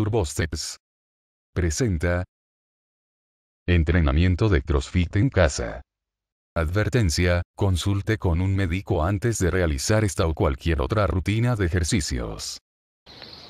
Turbosteps. Presenta. Entrenamiento de CrossFit en casa. Advertencia, consulte con un médico antes de realizar esta o cualquier otra rutina de ejercicios.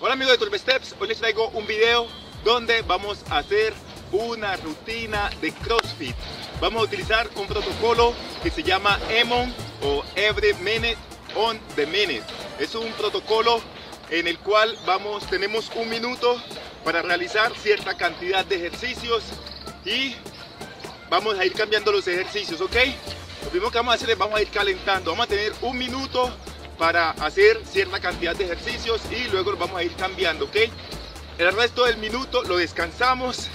Hola amigos de Turbosteps, hoy les traigo un video donde vamos a hacer una rutina de CrossFit. Vamos a utilizar un protocolo que se llama EMON o Every Minute on the Minute. Es un protocolo en el cual vamos, tenemos un minuto para realizar cierta cantidad de ejercicios y vamos a ir cambiando los ejercicios, ¿ok? Lo primero que vamos a hacer es vamos a ir calentando, vamos a tener un minuto para hacer cierta cantidad de ejercicios y luego los vamos a ir cambiando, ¿ok? El resto del minuto lo descansamos,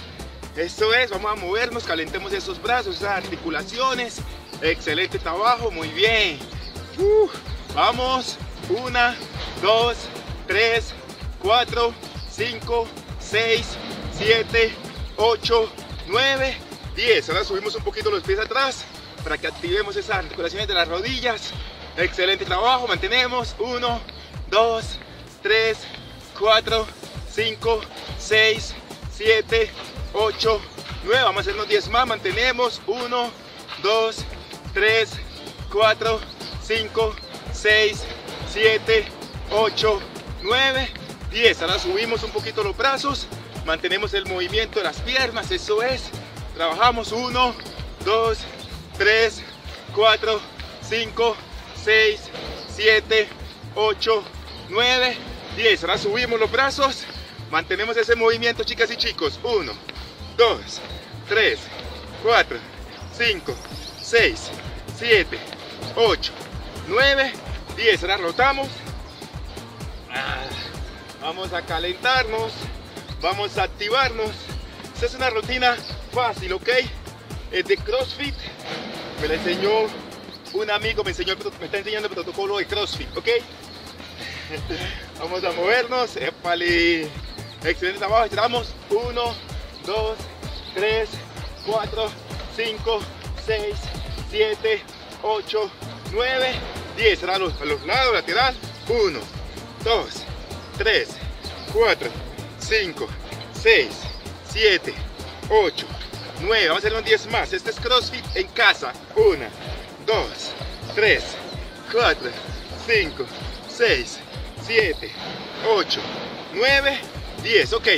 eso es, vamos a movernos, calentemos esos brazos, esas articulaciones, excelente trabajo, muy bien. Vamos, una, dos, 3, 4, 5, 6, 7, 8, 9, 10. Ahora subimos un poquito los pies atrás para que activemos esas articulaciones de las rodillas. Excelente trabajo, mantenemos. 1, 2, 3, 4, 5, 6, 7, 8, 9. Vamos a hacernos 10 más, mantenemos. 1, 2, 3, 4, 5, 6, 7, 8, 9, 10. Ahora subimos un poquito los brazos, mantenemos el movimiento de las piernas, eso es. Trabajamos 1, 2, 3, 4, 5, 6, 7, 8, 9, 10. Ahora subimos los brazos, mantenemos ese movimiento, chicas y chicos. 1, 2, 3, 4, 5, 6, 7, 8, 9, 10. Ahora rotamos vamos a calentarnos, vamos a activarnos. Esta es una rutina fácil, ¿ok? Es de CrossFit. Me la enseñó un amigo, me, enseñó, me está enseñando el protocolo de CrossFit, ¿ok? Vamos a movernos. Épale. Excelente trabajo. Estiramos. 1, 2, 3, 4, 5, 6, 7, 8, 9, 10. Ahora a los, a los lados, lateral. 1, 2, 3, 4, 5, 6, 7, 8, 9. Vamos a hacer unos 10 más. Este es CrossFit en casa. 1, 2, 3, 4, 5, 6, 7, 8, 9, 10. Ok.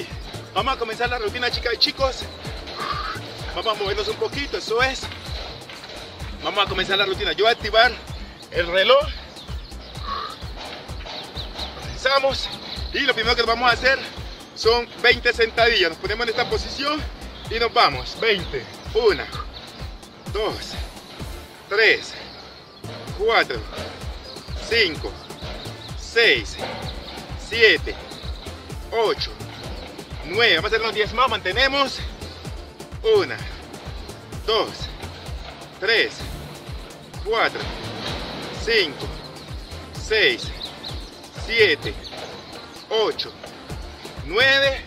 Vamos a comenzar la rutina, chicas y chicos. Vamos a movernos un poquito, eso es. Vamos a comenzar la rutina. Yo voy a activar el reloj y lo primero que vamos a hacer son 20 sentadillas. Nos ponemos en esta posición y nos vamos. 20. 1, 2, 3, 4, 5, 6, 7, 8, 9. Vamos a hacer los 10 más. Mantenemos. 1, 2, 3, 4, 5, 6, 7, 8, 9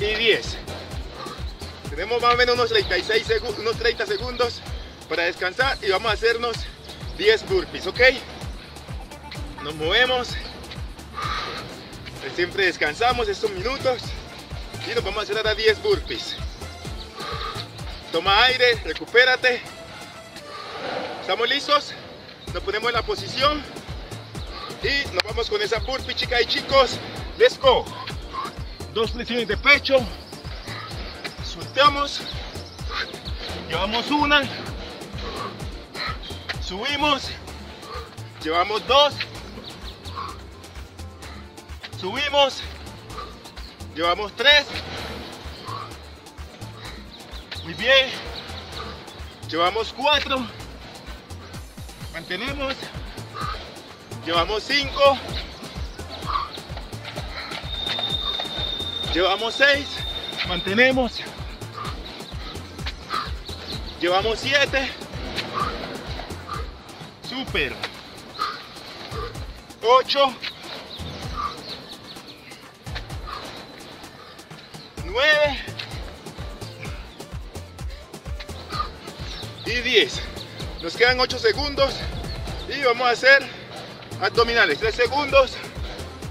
y 10. Tenemos más o menos unos 36 segundos, unos 30 segundos para descansar y vamos a hacernos 10 burpees, ¿ok? Nos movemos. Siempre descansamos estos minutos y nos vamos a hacer ahora 10 burpees. Toma aire, recupérate. ¿Estamos listos? Nos ponemos en la posición y nos con esa burpee, chicas y chicos. Let's go. Dos flexiones de pecho. Soltamos. Llevamos una. Subimos. Llevamos dos. Subimos. Llevamos tres. Muy bien. Llevamos cuatro. Mantenemos. Llevamos 5. Llevamos 6. Mantenemos. Llevamos 7. Super. 8. 9. Y 10. Nos quedan 8 segundos. Y vamos a hacer abdominales 3 segundos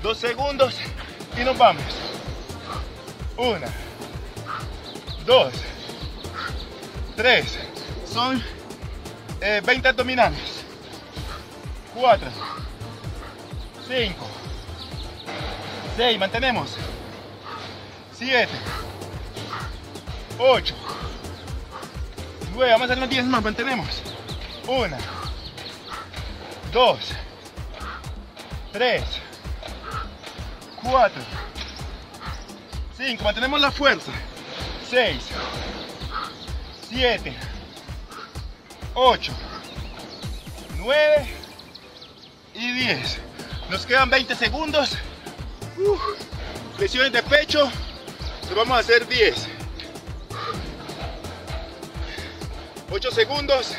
2 segundos y nos vamos Una, dos, tres. Son 20 eh, abdominales. Cuatro, cinco, seis. Mantenemos. Siete, ocho, nueve. Vamos a hacer unos 10 más. Mantenemos. Una, dos, tres, cuatro, cinco. Mantenemos la fuerza. Seis, siete, ocho, nueve y diez. Nos quedan 20 segundos. Presiones de pecho. Nos vamos a hacer 10. 8 segundos.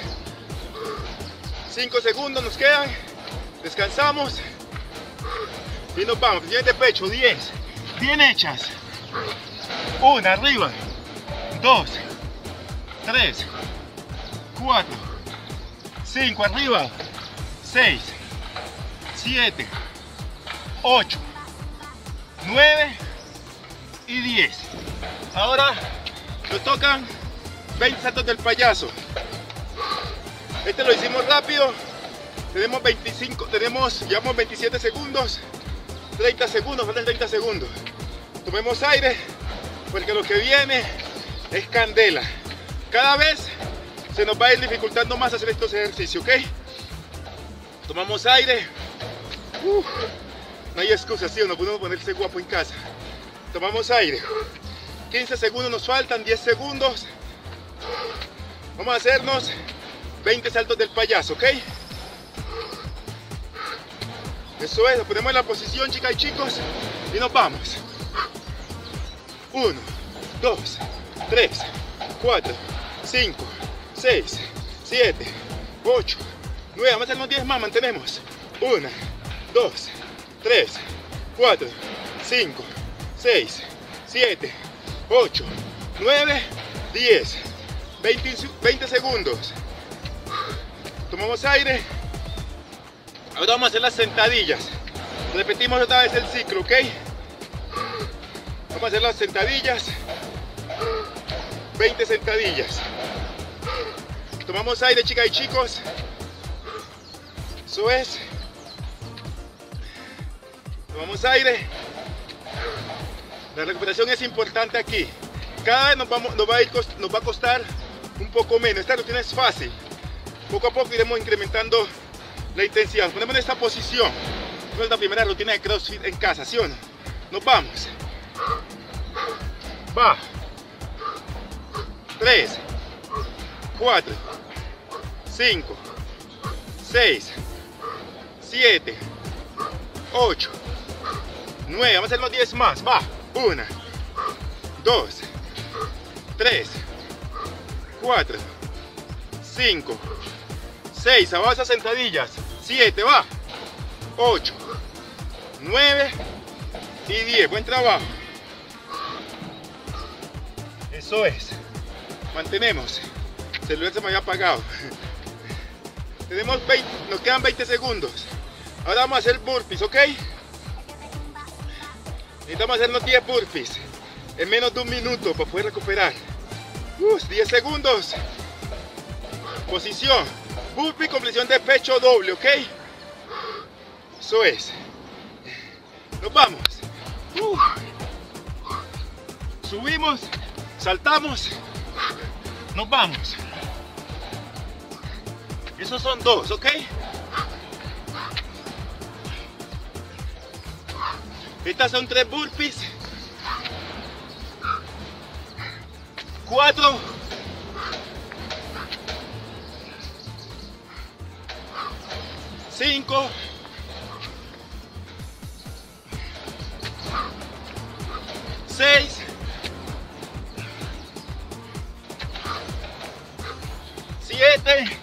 5 segundos nos quedan. Descansamos. Y nos vamos. Presiones de pecho. 10. Bien hechas. Una arriba. 2. 3. 4. 5 arriba. 6. 7. 8. 9 y 10. Ahora nos tocan 20 saltos del payaso. Este lo hicimos rápido. Tenemos 25, tenemos, llevamos 27 segundos, 30 segundos, faltan 30 segundos. Tomemos aire, porque lo que viene es candela. Cada vez se nos va a ir dificultando más hacer estos ejercicios, ¿ok? Tomamos aire. no hay excusa, sí, no podemos ponerse guapo en casa. Tomamos aire. 15 segundos nos faltan, 10 segundos. Vamos a hacernos 20 saltos del payaso, ¿ok? Eso es, nos ponemos en la posición, chicas y chicos, y nos vamos. 1, 2, 3, 4, 5, 6, 7, 8, 9. Vamos a hacernos 10 más, mantenemos. 1, 2, 3, 4, 5, 6, 7, 8, 9, 10, 20, segundos. Tomamos aire. Ahora vamos a hacer las sentadillas. Repetimos otra vez el ciclo, ¿ok? Vamos a hacer las sentadillas. 20 sentadillas. Tomamos aire, chicas y chicos. Eso es. Tomamos aire. La recuperación es importante aquí. Cada vez nos, va, a nos va a costar un poco menos. Esta rutina es fácil. Poco a poco iremos incrementando la intensidad. Ponemos en esta posición. La primera rutina de CrossFit en casa, ¿sí o no? Nos vamos. Va. 3, 4, 5, 6, 7, 8, 9. Vamos a hacer los 10 más. Va. 1, 2, 3, 4, 5, 6, avanza sentadillas, 7, va, 8, 9 y 10, buen trabajo. Eso es, mantenemos, el celular se me había apagado. Tenemos 20, nos quedan 20 segundos. Ahora vamos a hacer burpees, ¿ok? Necesitamos hacernos 10 burpees en menos de un minuto para poder recuperar. 10 segundos. Posición. Burpee con presión de pecho doble, ¿ok? Eso es. Nos vamos. Subimos, saltamos, nos vamos. Esos son dos, ¿ok? Estas son tres burpees. Cuatro. Cinco. Seis. Siete.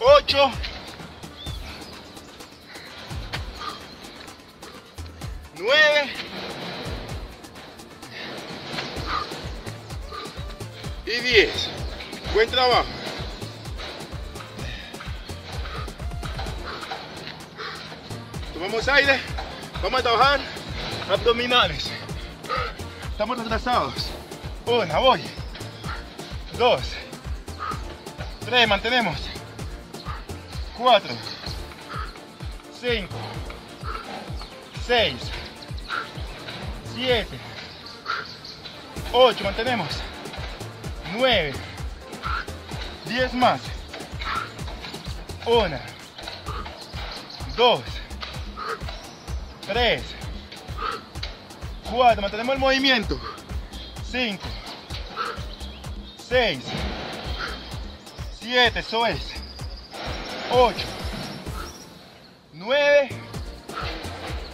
Ocho. 9 y 10 buen trabajo tomamos aire Vamos a trabajar abdominales. Estamos retrasados. Una, voy. Dos. Tres, mantenemos. Cuatro. Cinco. Seis. Siete. Ocho, mantenemos. Nueve. Diez más. Una. Dos. Tres. Cuatro. Mantenemos el movimiento. Cinco. Seis. Siete. Eso es. Ocho. Nueve.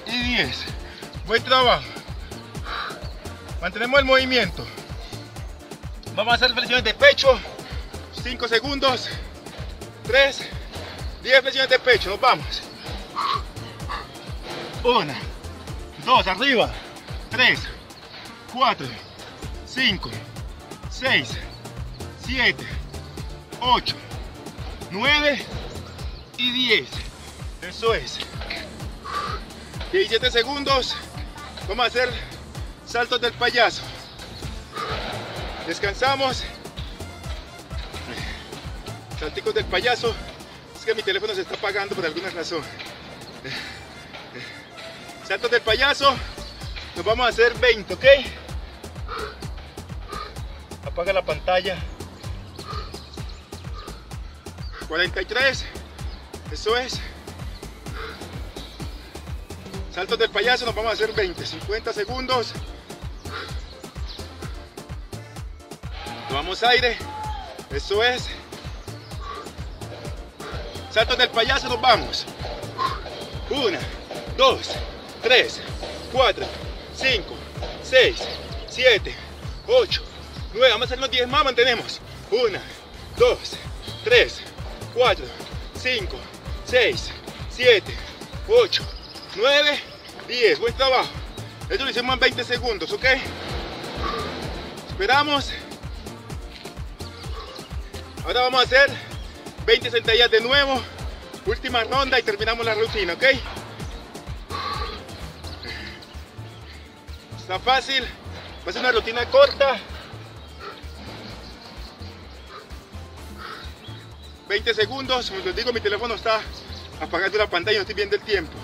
Y diez. Buen trabajo. Mantenemos el movimiento. Vamos a hacer flexiones de pecho. 5 segundos. 3. 10 flexiones de pecho. Nos vamos. 1. 2. Arriba. 3. 4. 5. 6. 7. 8. 9. Y 10. Eso es. 17 segundos. Vamos a hacer saltos del payaso. Descansamos. Salticos del payaso. Es que mi teléfono se está apagando por alguna razón. Saltos del payaso. Nos vamos a hacer 20, ¿ok? Apaga la pantalla. 43. Eso es. Saltos del payaso nos vamos a hacer 20, 50 segundos. Tomamos aire. Eso es. Saltos del payaso nos vamos. 1, 2, 3, 4, 5, 6, 7, 8, 9. Vamos a hacer los 10 más. Mantenemos. 1, 2, 3, 4, 5, 6, 7, 8, 9, 10. Buen trabajo. Esto lo hicimos en 20 segundos, ¿ok? Esperamos. Ahora vamos a hacer 20 sentadillas de nuevo. Última ronda y terminamos la rutina, ¿ok? Está fácil. Va a ser una rutina corta. 20 segundos. Como les digo, mi teléfono está apagando la pantalla no estoy viendo el tiempo.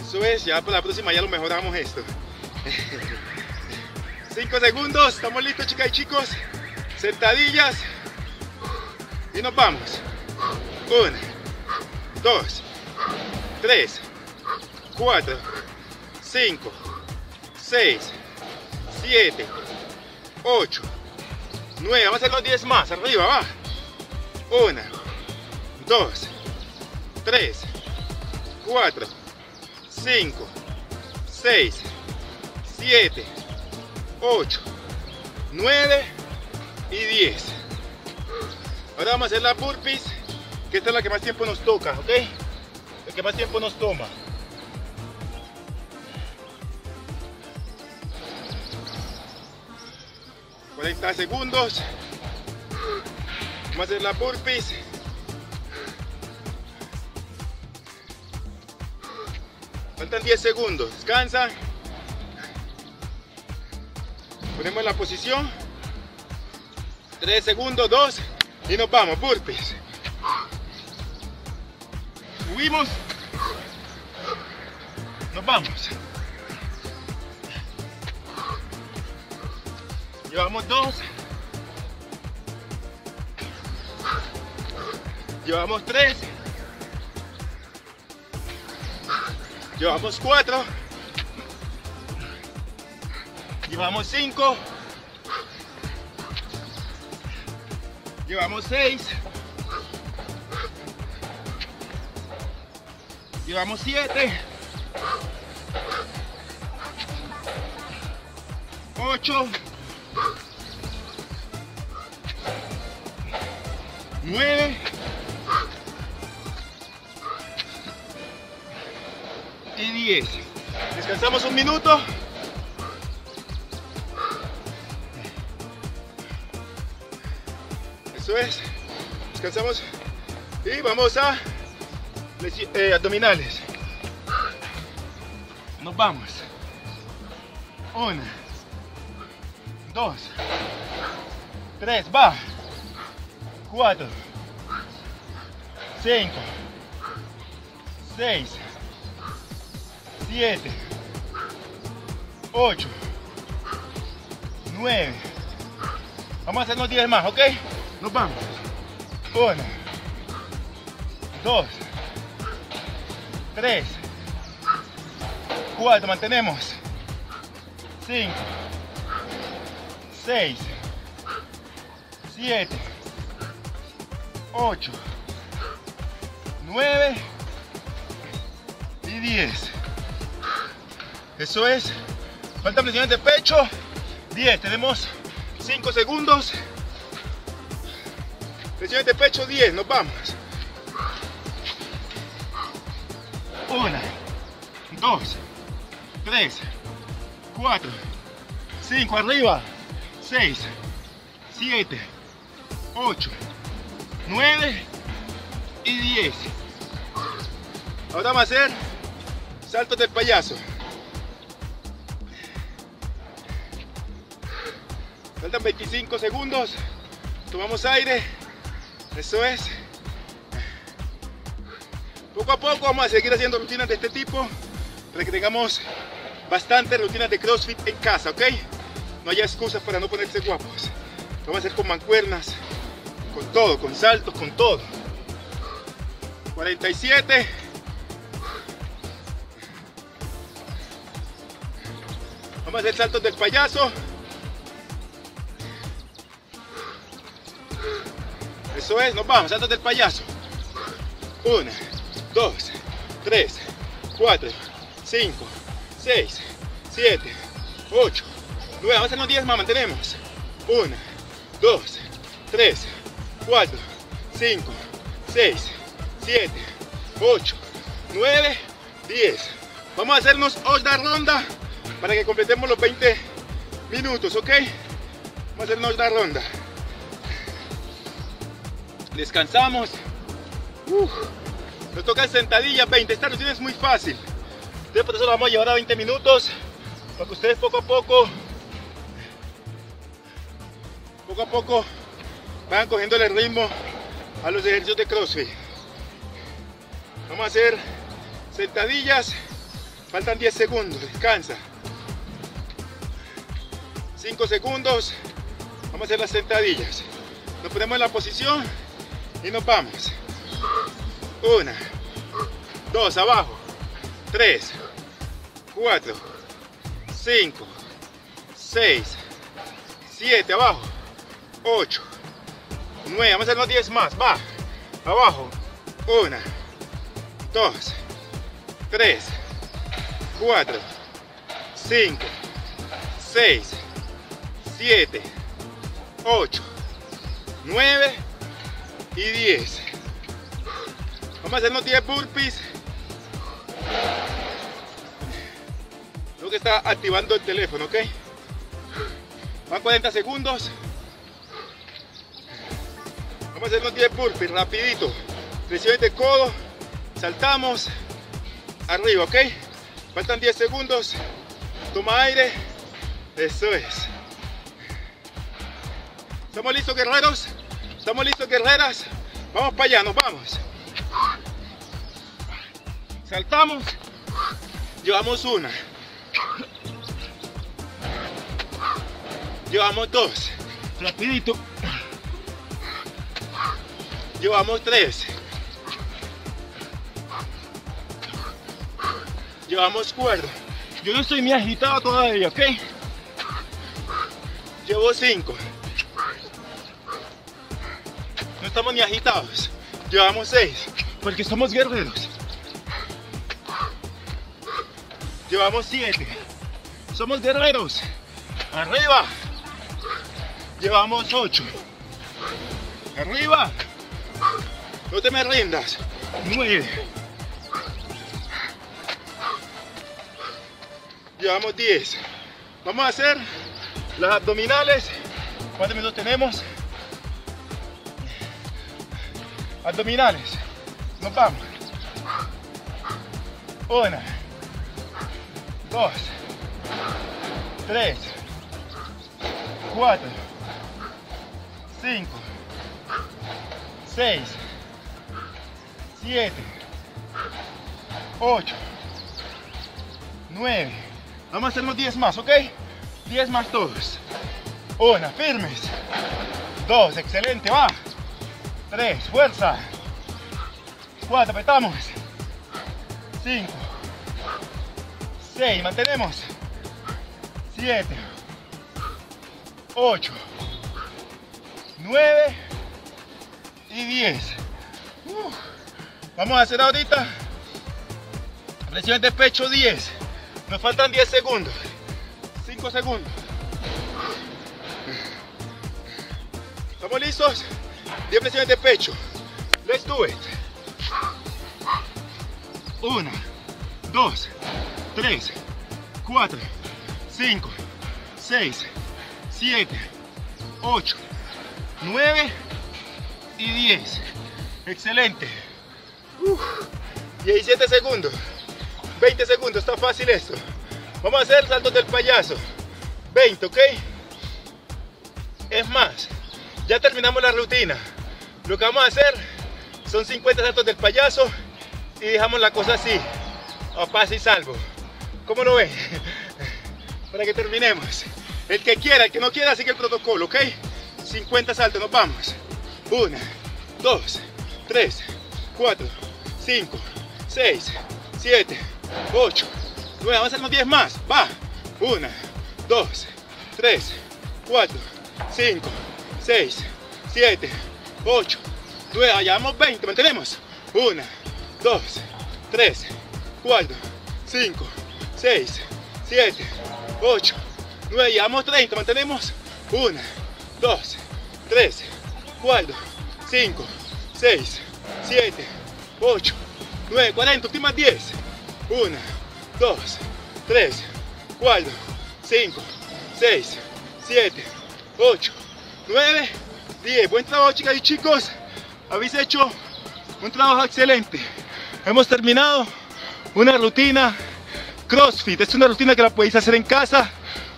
Eso es, ya para la próxima ya lo mejoramos esto. 5 segundos, estamos listos chicas y chicos. Sentadillas. Y nos vamos. 1, 2, 3, 4, 5, 6, 7, 8, 9. Vamos a hacer los 10 más. Arriba, va. 1, 2, 3, 4, 5, 6, 7, 8, 9 y 10. Ahora vamos a hacer la burpees, que esta es la que más tiempo nos toca, ¿ok? La que más tiempo nos toma. ...40 segundos... Vamos a hacer la burpees... Faltan 10 segundos. Descansa. Ponemos la posición. 3 segundos, 2. Y nos vamos. Burpees. Subimos. Nos vamos. Llevamos 2. Llevamos 3. Llevamos 4. Llevamos 5. Llevamos 6. Llevamos 7. 8. 9. y 10. Descansamos un minuto. Eso es. Descansamos y vamos a eh, abdominales. Nos vamos. Una, dos, tres, va. Cuatro, cinco, seis, siete, ocho, nueve. Vamos a hacernos diez más, ¿ok? Nos vamos. Una, dos, tres, cuatro, mantenemos. Cinco, seis, siete, ocho, nueve y diez. Eso es. Faltan flexiones de pecho. 10. Tenemos 5 segundos. Flexiones de pecho 10. Nos vamos. 1, 2, 3, 4, 5. Arriba. 6, 7, 8, 9 y 10. Ahora vamos a hacer saltos del payaso. Faltan 25 segundos. Tomamos aire. Eso es. Poco a poco vamos a seguir haciendo rutinas de este tipo para que tengamos bastantes rutinas de CrossFit en casa, ¿ok? No haya excusas para no ponerse guapos. Lo vamos a hacer con mancuernas, con todo, con saltos, con todo. 47. Vamos a hacer saltos del payaso. Eso es, nos vamos, saltos del payaso. 1, 2, 3, 4, 5, 6, 7, 8, 9. Vamos a hacer unos 10 más, mantenemos. 1, 2, 3, 4, 5, 6, 7, 8, 9, 10. Vamos a hacernos otra ronda para que completemos los 20 minutos, ¿ok? Vamos a hacernos otra ronda descansamos. nos toca sentadillas 20. Esta rutina es muy fácil. Entonces por eso lo vamos a llevar a 20 minutos. Para que ustedes poco a poco, poco a poco, vayan cogiendo el ritmo a los ejercicios de CrossFit. Vamos a hacer sentadillas. Faltan 10 segundos. Descansa. 5 segundos. Vamos a hacer las sentadillas. Nos ponemos en la posición y nos vamos. Una, dos, abajo. Tres, cuatro, cinco, seis, siete, abajo. Ocho, nueve. Vamos a hacer los diez más. Va. Abajo. Una, dos, tres, cuatro, cinco, seis, siete, ocho, nueve y 10. Vamos a hacernos 10 burpees. Lo que está activando el teléfono, ¿ok? Van 40 segundos. Vamos a hacernos 10 burpees, rapidito. Presiones de codo, saltamos, arriba, ¿ok? Faltan 10 segundos. Toma aire. Eso es. ¿Estamos listos, guerreros? ¿Estamos listos, guerreras? Vamos para allá, nos vamos. Saltamos. Llevamos una. Llevamos dos. Rapidito. Llevamos tres. Llevamos cuatro. Yo no estoy ni agitado todavía, ¿ok? Llevo cinco estamos ni agitados. Llevamos seis, porque somos guerreros. Llevamos siete. Somos guerreros. Arriba. Llevamos ocho. Arriba. No te me rindas. Nueve. Llevamos diez. Vamos a hacer las abdominales. ¿Cuántos minutos tenemos? Abdominales. Nos vamos. Una, dos, tres, cuatro, cinco, seis, siete, ocho, nueve. Vamos a hacer unos 10 más, ¿ok? 10 más todos. Una, firmes. Dos, excelente, va. Tres, fuerza. Cuatro, apretamos. Cinco. Seis, mantenemos. Siete. Ocho. Nueve. Y diez. Uh. Vamos a hacer ahorita presión de pecho 10. Nos faltan 10 segundos. 5 segundos. ¿Estamos listos? 10 flexiones de pecho. Let's do it. 1, 2, 3, 4, 5, 6, 7, 8, 9 y 10. Excelente. Uf, 17 segundos. 20 segundos, está fácil esto. Vamos a hacer saltos del payaso. 20, ¿ok? Es más, ya terminamos la rutina. Lo que vamos a hacer son 50 saltos del payaso y dejamos la cosa así, a paz y salvo. ¿Cómo lo ven? Para que terminemos. El que quiera, el que no quiera, sigue el protocolo, ¿ok? 50 saltos, nos vamos. 1, 2, 3, 4, 5, 6, 7, 8, 9, vamos a hacer unos 10 más. Va. 1, 2, 3, 4, 5, 6, 7, 8, 9, allá vamos 20, mantenemos. 1, 2, 3, 4, 5, 6, 7, 8, 9, llevamos 30, mantenemos. 1, 2, 3, 4, 5, 6, 7, 8, 9, 40, últimas 10. 1, 2, 3, 4, 5, 6, 7, 8, 9, 10. Buen trabajo chicas y chicos. Habéis hecho un trabajo excelente. Hemos terminado una rutina CrossFit. Es una rutina que la podéis hacer en casa.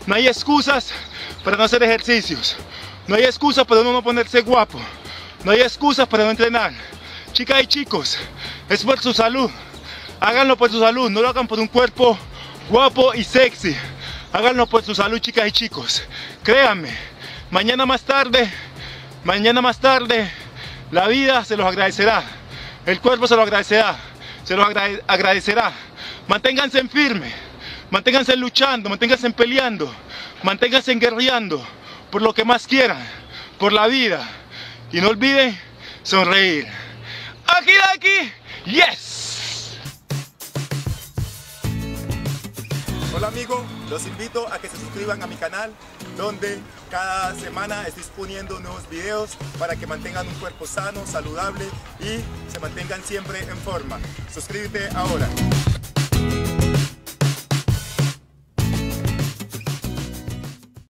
No hay excusas para no hacer ejercicios. No hay excusa para no ponerse guapo. No hay excusas para no entrenar. Chicas y chicos, es por su salud. Háganlo por su salud, no lo hagan por un cuerpo guapo y sexy. Háganlo por su salud, chicas y chicos. Créanme, mañana más tarde, mañana más tarde, la vida se los agradecerá. El cuerpo se lo agradecerá. Se los agradecerá. Manténganse en firme. Manténganse luchando, manténganse peleando, manténganse guerreando por lo que más quieran, por la vida. Y no olviden sonreír. Aquí, aquí, yes. Hola amigos, los invito a que se suscriban a mi canal donde cada semana estoy poniendo nuevos videos para que mantengan un cuerpo sano, saludable y se mantengan siempre en forma. Suscríbete ahora.